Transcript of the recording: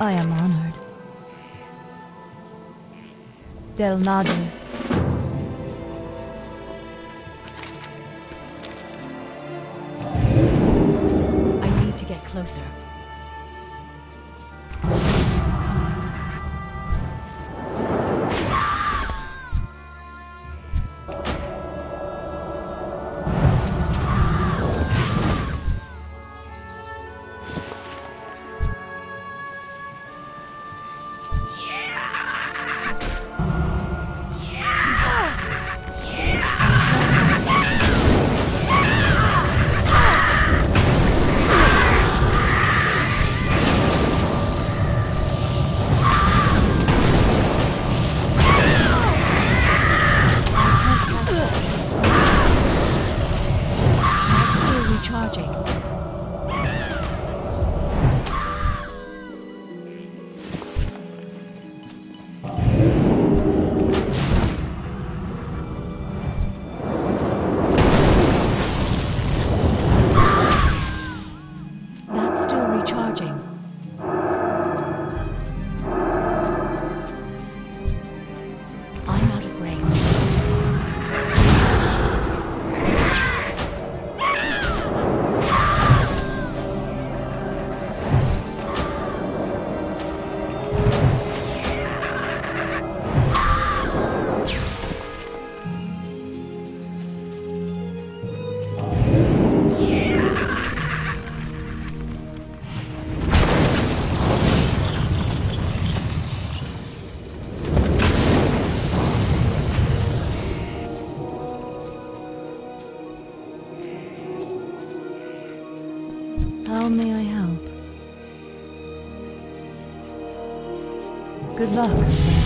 I am honored. Del Nadis. I need to get closer. Still recharging. That's still recharging. How may I help? Good luck.